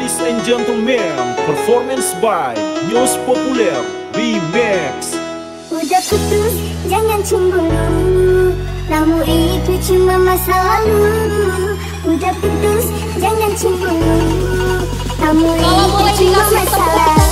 Ladies and gentlemen, performance by News Populer Remix. Udah putus, jangan cemburu. Kamu itu cuma masa lalu. Udah putus, jangan cemburu. Kamu itu cuma masa lalu.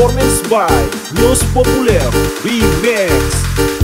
Performance by News Populer Remix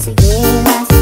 to give us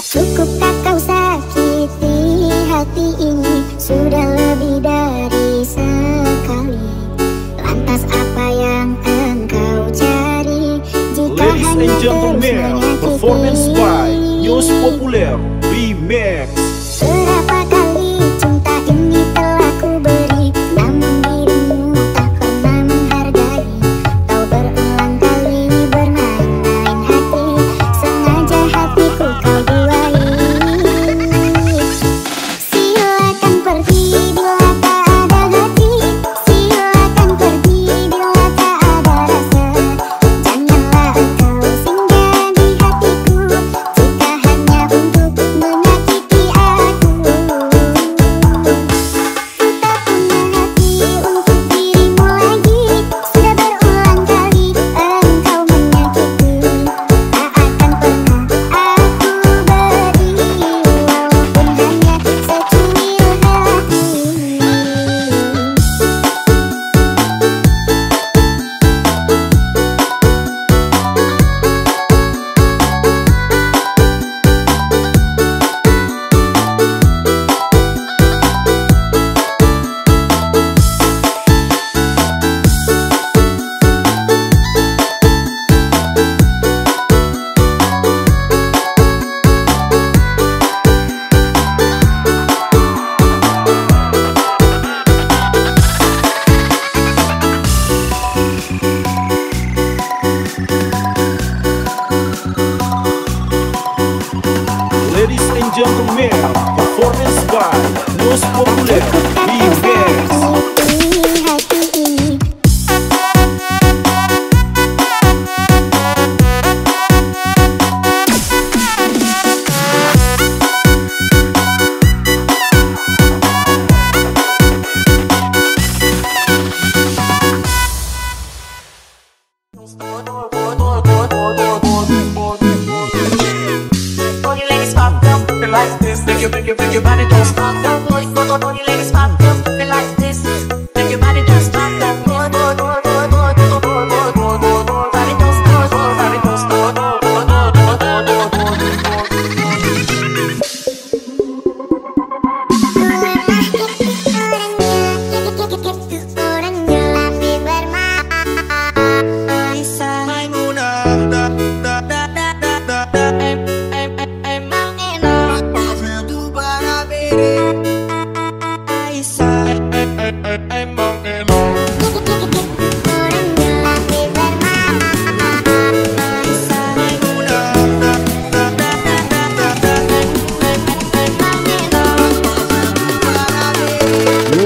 Tak kau sakiti hati ini Sudah lebih dari sekali. Lantas apa yang engkau cari? Jika Ladies hanya and terus gentlemen, performance by News Populer Remix.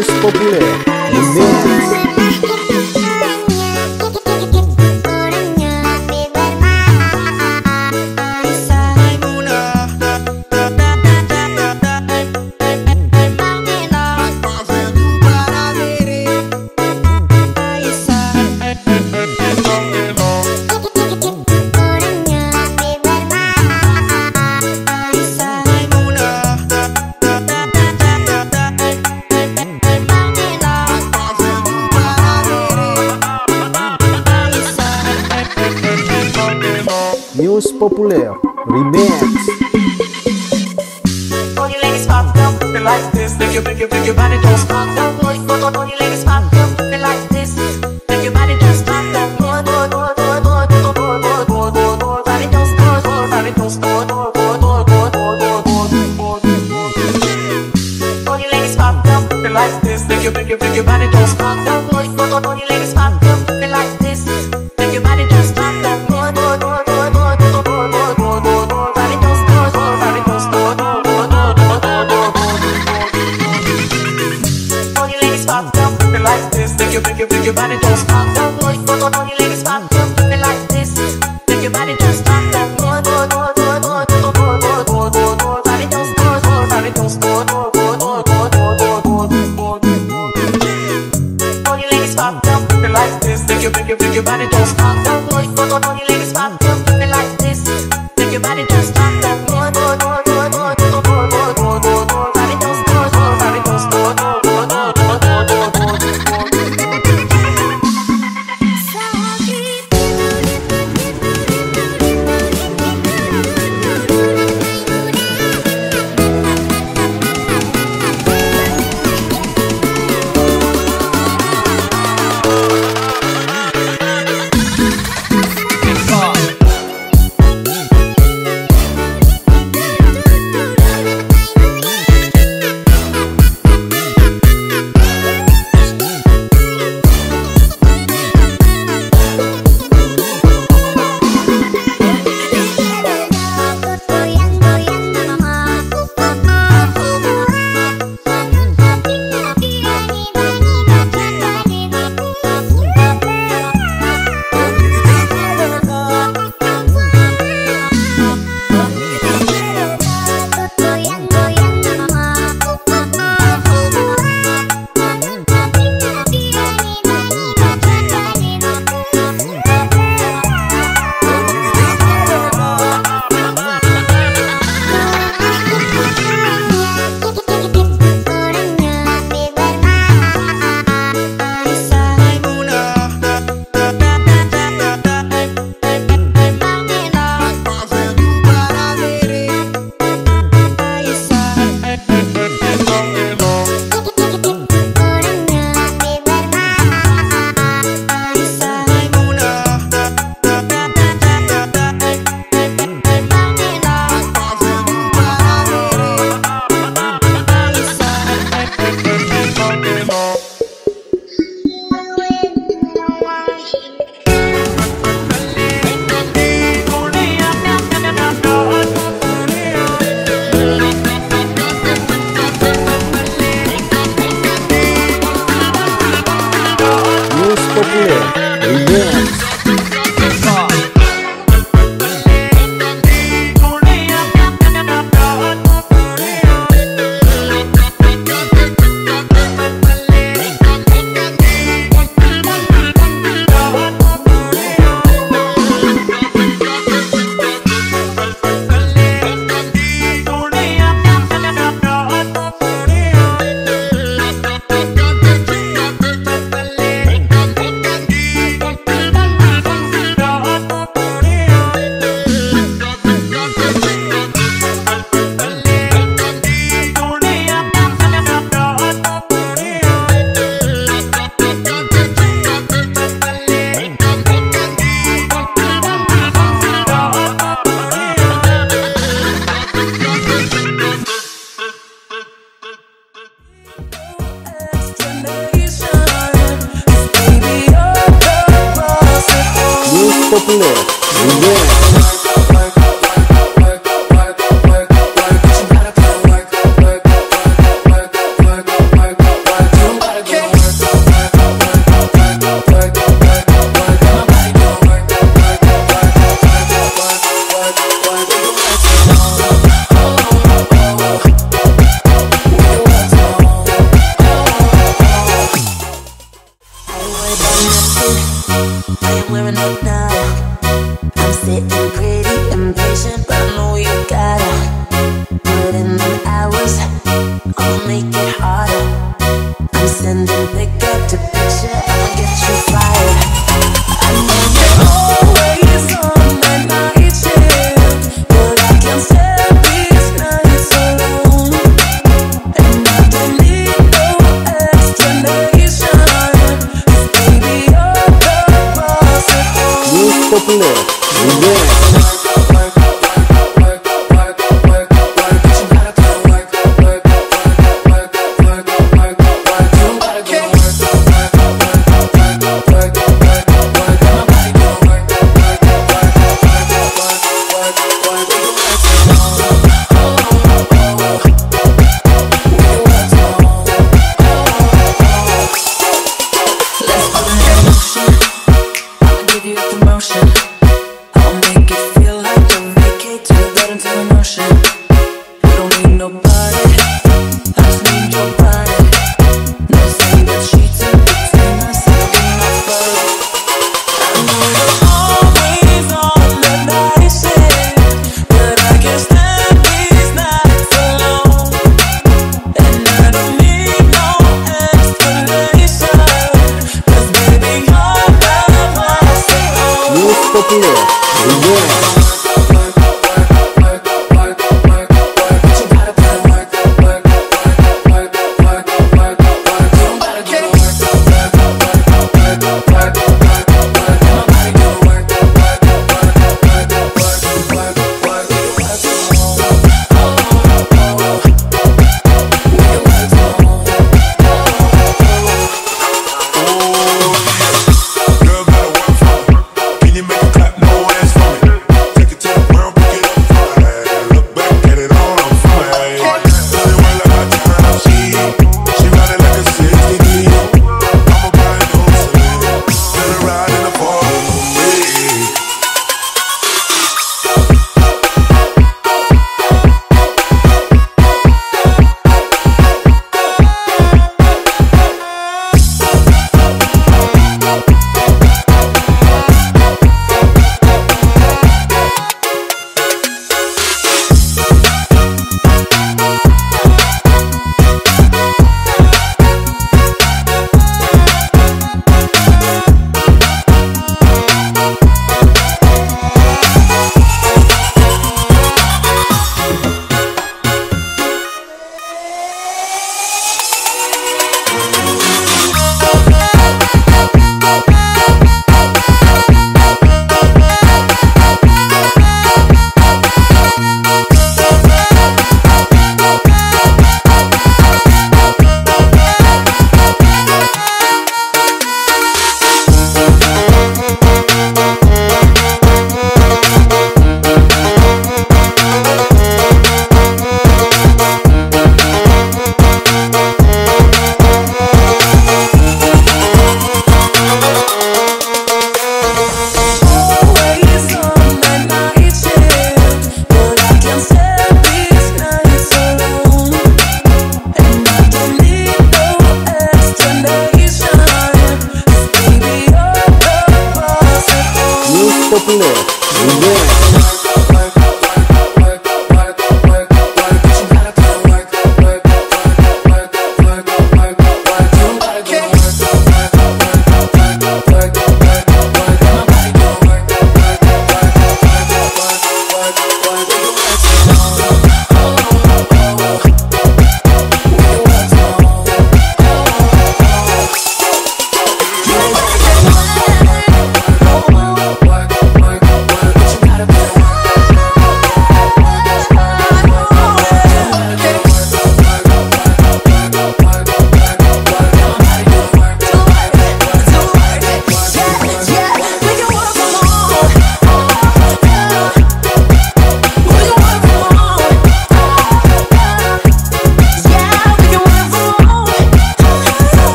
Opus Populaire. Make your, make your, make your body just pop, pop,